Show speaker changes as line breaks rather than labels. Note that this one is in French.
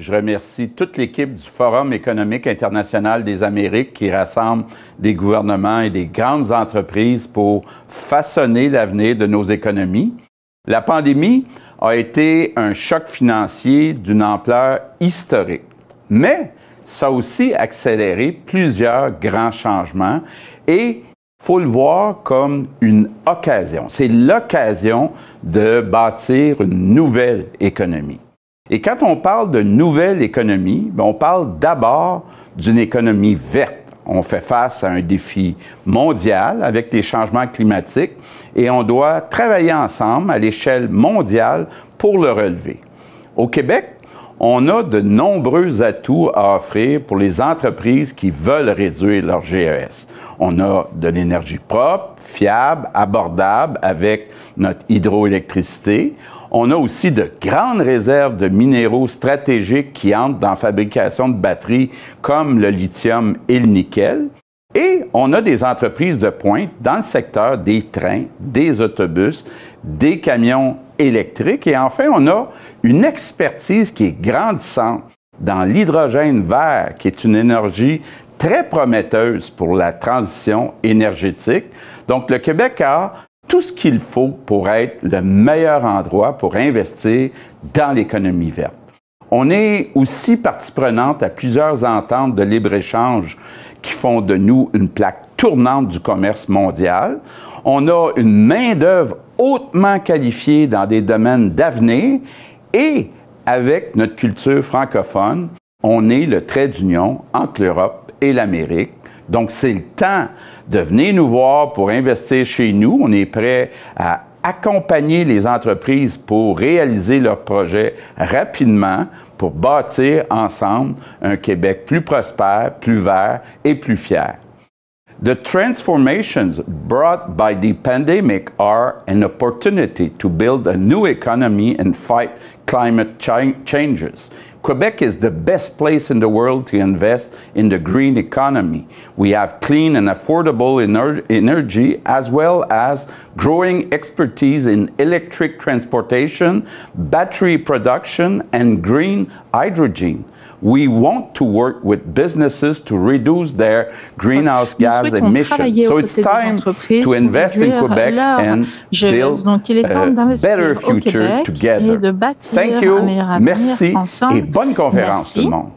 je remercie toute l'équipe du Forum économique international des Amériques qui rassemble des gouvernements et des grandes entreprises pour façonner l'avenir de nos économies. La pandémie a été un choc financier d'une ampleur historique, mais ça a aussi accéléré plusieurs grands changements et faut le voir comme une occasion. C'est l'occasion de bâtir une nouvelle économie. Et quand on parle de nouvelle économie, ben, on parle d'abord d'une économie verte. On fait face à un défi mondial avec des changements climatiques et on doit travailler ensemble à l'échelle mondiale pour le relever. Au Québec, on a de nombreux atouts à offrir pour les entreprises qui veulent réduire leur GES. On a de l'énergie propre, fiable, abordable avec notre hydroélectricité. On a aussi de grandes réserves de minéraux stratégiques qui entrent dans la fabrication de batteries comme le lithium et le nickel. Et on a des entreprises de pointe dans le secteur des trains, des autobus, des camions électriques. Et enfin, on a une expertise qui est grandissante dans l'hydrogène vert, qui est une énergie très prometteuse pour la transition énergétique. Donc, le Québec a tout ce qu'il faut pour être le meilleur endroit pour investir dans l'économie verte. On est aussi partie prenante à plusieurs ententes de libre-échange qui font de nous une plaque tournante du commerce mondial. On a une main-d'œuvre hautement qualifiée dans des domaines d'avenir et avec notre culture francophone, on est le trait d'union entre l'Europe et l'Amérique. Donc, c'est le temps de venir nous voir pour investir chez nous. On est prêt à accompagner les entreprises pour réaliser leurs projets rapidement, pour bâtir ensemble un Québec plus prospère, plus vert et plus fier. The transformations brought by the pandemic are an opportunity to build a new economy and fight climate changes. Quebec is the best place in the world to invest in the green economy. We have clean and affordable ener energy as well as growing expertise in electric transportation, battery production, and green hydrogen. We want to work with businesses to reduce their greenhouse gas emissions. So it's time to invest in Quebec and build a better future together. Thank you. Merci et bonne conférence tout le monde.